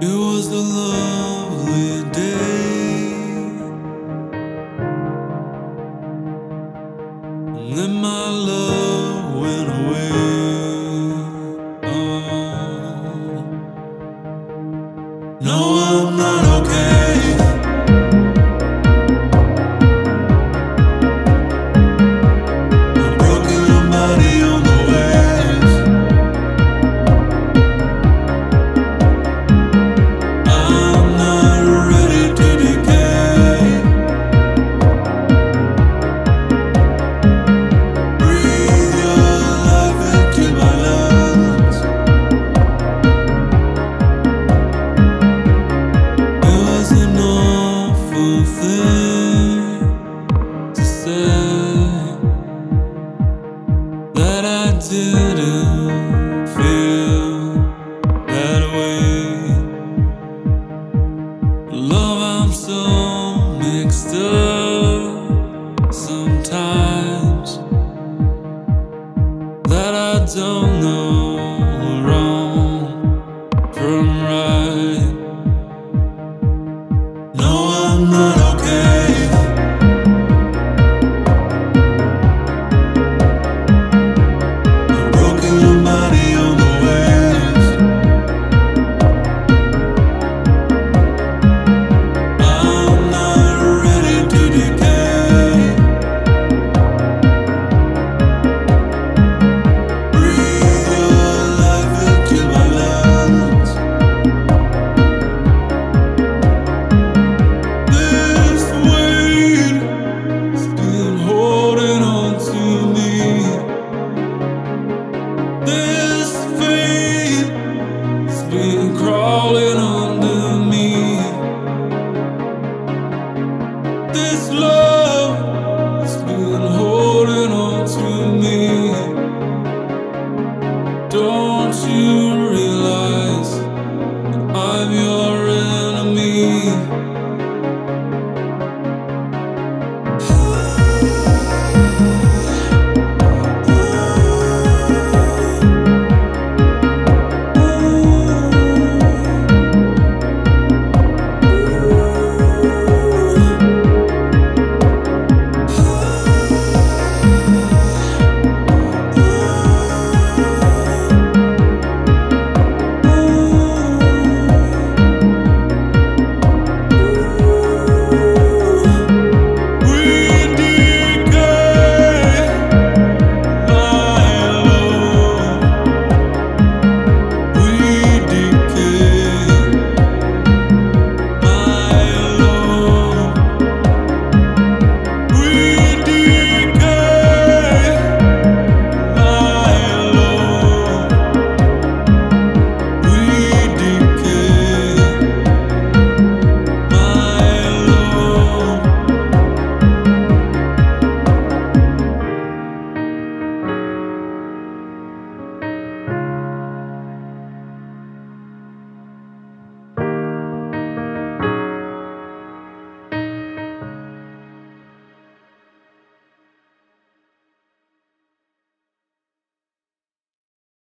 It was a lovely day. And then my love went away. Oh. No, I'm not okay. That I didn't feel that way. Love, I'm so mixed up sometimes that I don't